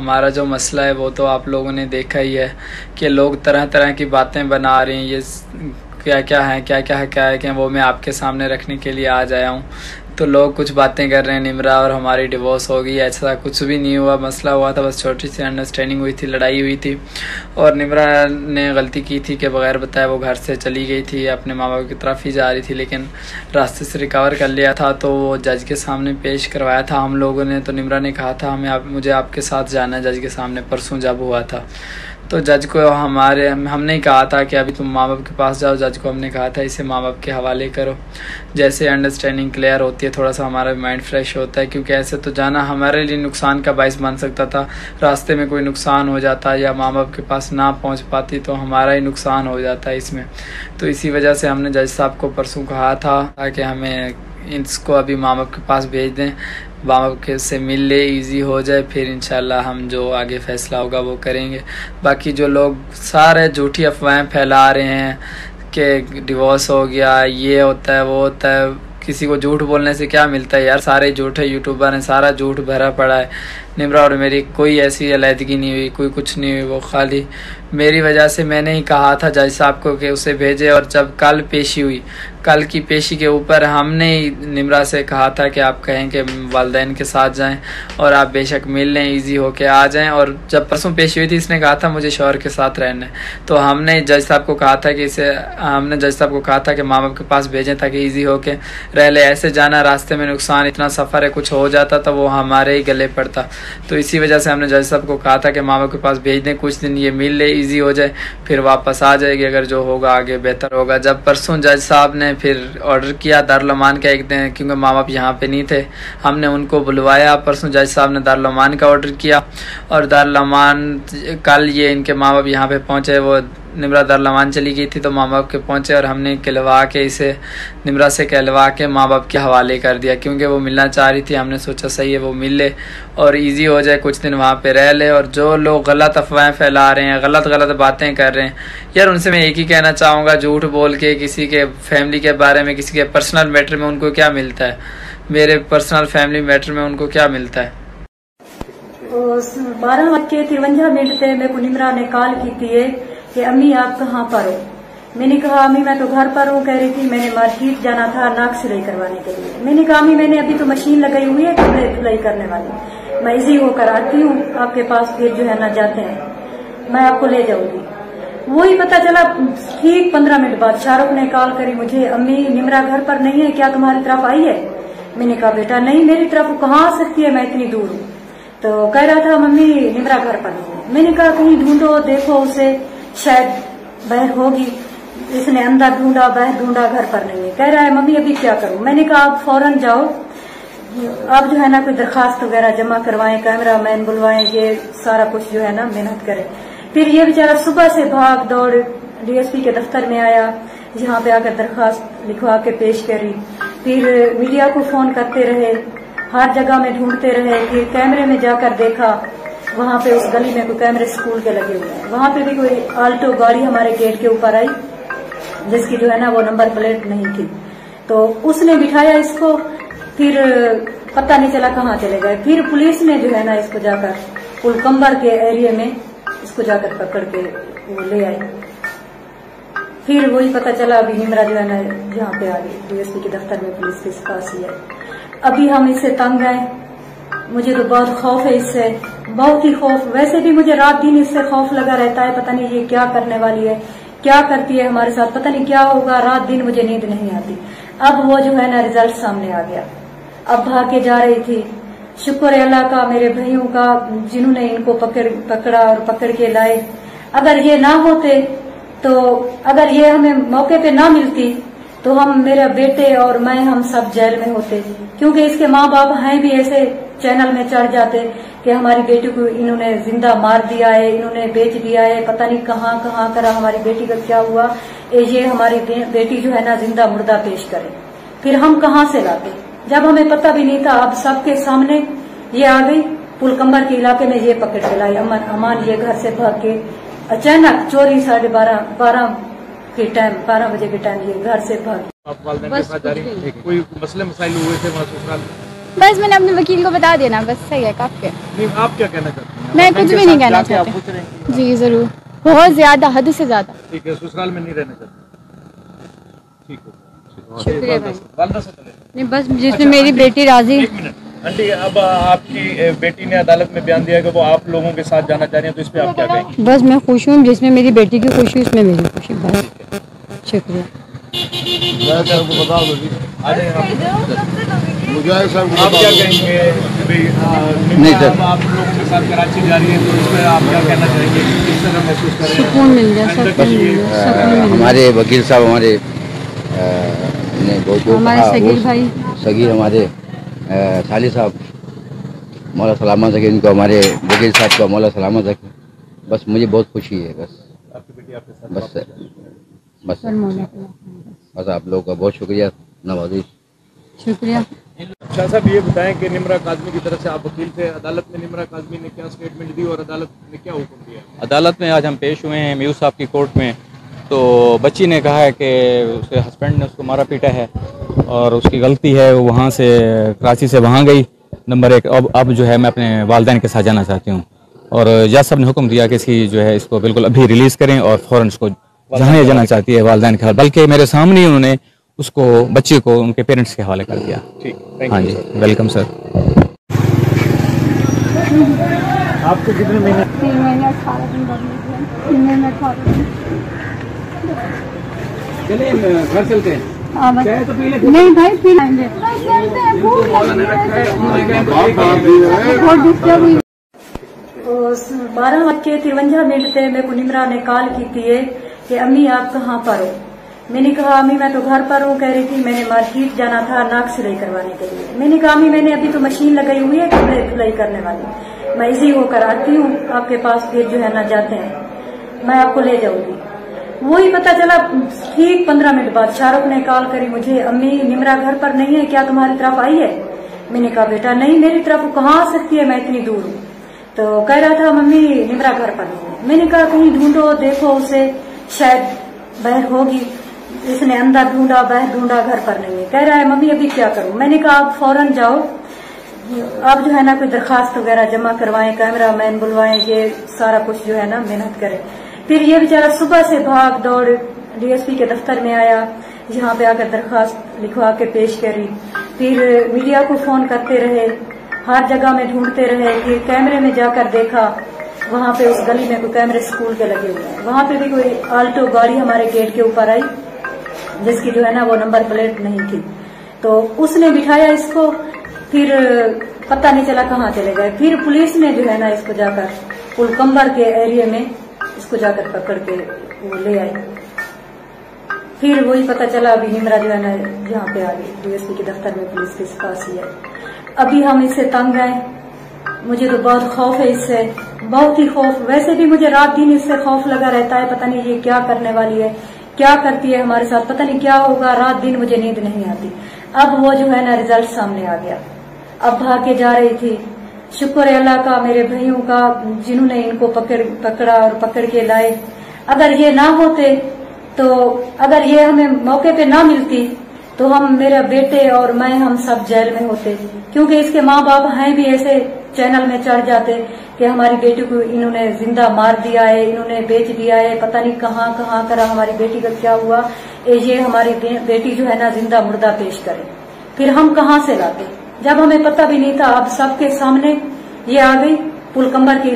हमारा जो मसला है वो तो आप लोगों ने देखा ही है कि लोग तरह तरह की बातें बना रहे हैं, ये क्या क्या है क्या क्या है क्या है क्या वो मैं आपके सामने रखने के लिए आ जाया हूँ। तो लोग कुछ बातें कर रहे हैं निमरा और हमारी डिवोर्स हो गई ऐसा कुछ भी नहीं हुआ मसला हुआ था बस छोटी सी अंडरस्टैंडिंग हुई थी लड़ाई हुई थी। और निमरा ने गलती की थी कि बगैर बताए वो घर से चली गई थी अपने माँ बाप की तरफ़ ही जा रही थी लेकिन रास्ते से रिकवर कर लिया था तो वो जज के सामने पेश करवाया था हम लोगों ने। तो निमरा ने कहा था हमें आप, मुझे आपके साथ जाना है जज के सामने परसों जब हुआ था। तो जज को हमारे, हमने कहा था कि अभी तुम माँ बाप के पास जाओ। जज को हमने कहा था, इसे माँ बाप के हवाले करो। जैसे अंडरस्टैंडिंग क्लियर होती है, थोड़ा सा हमारा माइंड फ्रेश होता है, क्योंकि ऐसे तो जाना हमारे लिए नुकसान का बायस बन सकता था। रास्ते में कोई नुकसान हो जाता या माँ बाप के पास ना पहुँच पाती तो हमारा ही नुकसान हो जाता इसमें। तो इसी वजह से हमने जज साहब को परसों कहा था कि हमें इसको अभी माँ बाप के पास भेज दें। माँ बाप के से मिल ले ईजी हो जाए, फिर इंशाल्लाह हम जो आगे फैसला होगा वो करेंगे। बाकी जो लोग सारे झूठी अफवाहें फैला रहे हैं कि डिवोर्स हो गया, ये होता है, वो होता है, किसी को झूठ बोलने से क्या मिलता है? यार सारे झूठे यूट्यूबर हैं, सारा झूठ भरा पड़ा है। निमरा और मेरी कोई ऐसी अलीहदगी नहीं हुई, कोई कुछ नहीं हुई, वो खाली। मेरी वजह से मैंने ही कहा था जज साहब को कि उसे भेजे और जब कल पेशी हुई कल की पेशी के ऊपर हमने ही निमरा से कहा था कि आप कहें कि वालदेन के साथ जाएँ और आप बेशक मिल लें ईजी होके आ जाएँ। और जब परसों पेशी हुई थी, इसने कहा था मुझे शोहर के साथ रहना। तो हमने जज साहब को कहा था कि इसे, हमने जज साहब को कहा था कि माँ बाप के पास भेजें ताकि ईजी होके रह ले। ऐसे जाना रास्ते में नुकसान, इतना सफ़र है, कुछ हो जाता तो वो हमारे ही गले पड़ता। तो इसी वजह से हमने जज साहब को कहा था कि माँ बाप के पास भेज दें, कुछ दिन ये मिल ले ईजी हो जाए, फिर वापस आ जाएगी। अगर जो होगा, आगे बेहतर होगा। जब परसों जज साहब ने फिर ऑर्डर किया, दारुलमान का एक दिन क्योंकि माँ बाप यहाँ पे नहीं थे। हमने उनको बुलवाया, परसों जज साहब ने दारुलमान का ऑर्डर किया और दारुलमान, कल ये इनके माँ बाप यहाँ पे पहुँचे, वो निमरा दारलमान चली गई थी तो माँ बाप के पहुँचे और हमने कहलवा के इसे निमरा से कहलवा के माँ बाप के हवाले कर दिया। क्योंकि वो मिलना चाह रही थी, हमने सोचा सही है वो मिल ले और इजी हो जाए, कुछ दिन वहाँ पे रह ले और जो लोग गलत अफवाहें फैला रहे हैं गलत गलत बातें कर रहे हैं, यार उनसे मैं एक ही कहना चाहूँगा, झूठ बोल के किसी के फैमिली के बारे में, किसी के पर्सनल मैटर में उनको क्या मिलता है? मेरे पर्सनल फैमिली मैटर में उनको क्या मिलता है? बारह के तिरवंजा मिनट थे मेरे को निमरा ने कॉल की थी कि अम्मी, आप कहाँ पर हो? मैंने कहा, अम्मी, मैं तो घर पर हूँ, कह रही थी, मैंने मार्केट जाना था नाक सिलाई करवाने के लिए। मैंने कहा, अम्मी, मैंने अभी तो मशीन लगाई हुई है, कपड़े सिलाई करने वाली। मैं इसी होकर आती हूँ, आपके पास फिर जो है ना जाते हैं। मैं आपको ले जाऊँगी। वही पता चला, ठीक पंद्रह मिनट बाद शाहरुख ने कॉल करी मुझे, अम्मी, निमरा घर पर नहीं है, क्या तुम्हारी तरफ़ आई है? मैंने कहा, बेटा, नहीं, मेरी तरफ़ कहाँ आ सकती है, मैं इतनी दूर हूँ? तो कह रहा था मम्मी निमरा घर पर नहीं मैंने कहा, कहीं ढूंढो, देखो उसे। शायद बहर होगी। इसने अंदर ढूंढा, बहर ढूंढा, घर पर नहीं है। कह रहा है, मम्मी, अभी क्या करूँ? मैंने कहा, आप फ़ौरन जाओ। आप जो है ना, कोई दरखास्त वगैरह जमा करवाएँ कैमरा मैन बुलवाएँ, ये सारा कुछ जो है ना, मेहनत करें। फिर ये बेचारा सुबह से भाग दौड़ डीएसपी के दफ्तर में आया यहाँ पे आकर दरखास्त लिखवा के पेश करी। फिर मीडिया को फ़ोन करते रहे, हर जगह में ढूंढते रहे, फिर कैमरे में जाकर देखा वहाँ पे उस गली में कोई कैमरे स्कूल के लगे हुए हैं। वहाँ पे भी कोई आल्टो गाड़ी हमारे गेट के ऊपर आई, जिसकी जो है ना वो नंबर प्लेट नहीं थी। तो उसने बिठाया इसको, फिर पता नहीं चला कहाँ चले गए। फिर पुलिस ने जो है ना इसको जाकर पुलकम्बर के एरिया में इसको जाकर पकड़ के वो ले आई। फिर वही पता चला, अभी निमरा जो है ना यहाँ पे आ गई। डीएसपी के दफ्तर में पुलिस के पास ही है। अभी हम इससे तंग आए मुझे तो बहुत खौफ है इससे, बहुत ही खौफ। वैसे भी मुझे रात दिन इससे खौफ लगा रहता है, पता नहीं ये क्या करने वाली है, क्या करती है हमारे साथ, पता नहीं क्या होगा, रात दिन मुझे नींद नहीं आती। अब वो जो है ना रिज़ल्ट सामने आ गया। अब भाग जा रही थी। शुक्र है अल्लाह का, मेरे भाइयों का, जिन्होंने इनको पकड़, पकड़ा और पकड़ के लाए। अगर ये ना होते तो अगर ये हमें मौके पे ना मिलती तो हम मेरे बेटे और मैं, हम सब जेल में होते। क्योंकि इसके माँ बाप हैं भी ऐसे चैनल में चढ़ जाते कि हमारी बेटी को इन्होंने ज़िंदा मार दिया है इन्होंने बेच दिया है पता नहीं कहाँ कहाँ करा हमारी बेटी का क्या हुआ। ये हमारी बेटी जो है ना ज़िंदा मुर्दा पेश करे। फिर हम कहाँ से लाते? जब हमें पता भी नहीं था अब सबके सामने ये आ गई। पुलकम्बर के इलाके में ये पकड़ के लाई। अमन अमान ये घर से भाग के अचानक चोरी साढ़े बारह बारह के टाइम बारह बजे के टाइम ये घर से भाग। कोई मसले मसाइल हुए थे वहाँ ससुराल बस मैंने अपने वकील को बता देना बस सही है काफ़ी है। नहीं आप क्या कहना चाहते हैं? मैं कुछ भी नहीं कहना चाहती। जी ज़रूर। बहुत ज़्यादा हद से ज़्यादा। ठीक है ससुराल में नहीं रहना चाहते। ठीक है। शुक्रिया भाई। वालदा से चले। नहीं बस जिसमें अच्छा, मेरी बेटी राज़ी एक आंटी अब आपकी बेटी ने अदालत में बयान दिया कि वो आप लोगों के साथ जाना चाह रही हैं तो इस पे आप क्या कहेंगे? बस मैं खुश हूँ जिसमें मेरी बेटी की खुशी उसमें मेरी खुशी। बस शुक्रिया। जाइए आप। साहब आप क्या कहेंगे नहीं, सर। आप लोगों के साथ कराची जा रही है तो इस पर आप क्या कहना चाहेंगे किस तरह महसूस कर रहे हैं सुकून मिल जाए हमारे वकील साहब हमारे ने बहुत हमारे सगीर भाई। सगीर हमारे साली साहब मौला सलामत रखे इनको हमारे वकील साहब का मौला सलामत रखे बस मुझे बहुत खुशी है बस आपकी बेटी आपके साथ बस। बस बस आप लोगों का बहुत शुक्रिया नवाजी शुक्रिया शाह साहब ये बताएँ कि निमरा काजमी की तरफ़ से आप वकील थे। अदालत में निमरा काजमी ने क्या स्टेटमेंट दी और अदालत ने क्या हुक्म दिया? अदालत में आज हम पेश हुए हैं म्यू साहब की कोर्ट में। तो बच्ची ने कहा है कि उसके हस्बैंड ने उसको मारा पीटा है और उसकी गलती है वो वहाँ से कराची से वहाँ गई। नंबर एक अब अब जो है मैं अपने वालदेन के साथ जाना चाहती हूँ। और जज साहब ने हुक्म दिया कि इसकी जो है इसको बिल्कुल अभी रिलीज़ करें और फ़ौरन इसको जहाँ जाना चाहती है वालदेन के हाल बल्कि मेरे सामने उन्होंने उसको बच्चे को उनके पेरेंट्स के हवाले कर दिया। ठीक हाँ जी वेलकम सर आपको कितने महीने? तीन महीने अठारह दिन तीन महीने अठारह दिन। चलिए घर चलते हैं। हाँ तो नहीं भाई फिर आएँगे। बारह बज के तिरवंजा मिनट थे मेरे को निमरा ने कॉल की थी कि अम्मी आप कहाँ पर हो? मैंने कहा, अम्मी, मैं तो घर पर हूँ, कह रही थी। मैंने मार्केट जाना था नाक सिलाई करवाने के लिए। मैंने कहा, अम्मी, मैंने अभी तो मशीन लगाई हुई है कपड़े धुलाई करने वाली मैं इसी को कराती हूँ, आपके पास फिर जो है ना जाते हैं। मैं आपको ले जाऊँगी। वही पता चला, ठीक पंद्रह मिनट बाद शाहरुख ने कॉल करी मुझे, अम्मी, निमरा घर पर नहीं है, क्या तुम्हारी तरफ़ आई है? मैंने कहा, बेटा, नहीं, मेरी तरफ़ वो कहाँ आ सकती है, मैं इतनी दूर हूँ। तो कह रहा था मम्मी निमरा घर पर है। मैंने कहा, कहीं ढूंढो, देखो उसे, शायद बहर होगी। इसने अंदर ढूंढा बहर ढूंढा, घर पर नहीं है। कह रहा है, मम्मी, अभी क्या करूँ? मैंने कहा, आप फ़ौरन जाओ। आप जो है ना, कोई दरखास्त वगैरह जमा करवाएँ कैमरा मैन बुलवाएँ, ये सारा कुछ जो है ना, मेहनत करें। फिर ये बेचारा सुबह से भाग दौड़ डीएसपी के दफ्तर में आया यहाँ पे आकर दरखास्त लिखवा के पेश करी। फिर मीडिया को फ़ोन करते रहे, हर जगह में ढूंढते रहे फिर कैमरे में जाकर देखा, वहाँ पे उस गली में कोई कैमरे स्कूल के लगे हुए वहाँ पे भी कोई आल्टो गाड़ी हमारे गेट के ऊपर आई। जिसकी जो है ना वो नंबर प्लेट नहीं थी। तो उसने बिठाया इसको, फिर, पता नहीं चला कहाँ चले गए। फिर पुलिस ने जो है ना इसको जाकर पुलकम्बर के एरिया में इसको जाकर पकड़ के वो ले आई। फिर वही पता चला, अभी हिमरा जो है ना यहाँ पे आ गई। डीएसपी के दफ्तर में पुलिस के पास ही है। अभी हम इससे तंग आए मुझे तो बहुत खौफ है इससे। बहुत ही खौफ। वैसे भी मुझे रात दिन इससे खौफ लगा रहता है। पता नहीं ये क्या करने वाली है। क्या करती है हमारे साथ? पता नहीं क्या होगा। रात दिन मुझे नींद नहीं आती। अब वो जो है ना रिज़ल्ट सामने आ गया। अब भाग के जा रही थी। शुक्र है अल्लाह का, मेरे भाइयों का, जिन्होंने इनको पकड़, पकड़ा और पकड़ के लाए। अगर ये ना होते तो अगर ये हमें मौके पे ना मिलती तो हम मेरे बेटे और मैं, हम सब जेल में होते। क्योंकि इसके माँ बाप हैं भी ऐसे। चैनल में चढ़ जाते कि हमारी बेटी को इन्होंने ज़िंदा मार दिया है, इन्होंने बेच दिया है, पता नहीं कहाँ कहाँ करा हमारी बेटी का क्या हुआ। ये हमारी बेटी जो है ना, ज़िंदा मुर्दा पेश करे। फिर हम कहाँ से लाते? जब हमें पता भी नहीं था, अब सबके सामने ये आ गई पुलकम्बर की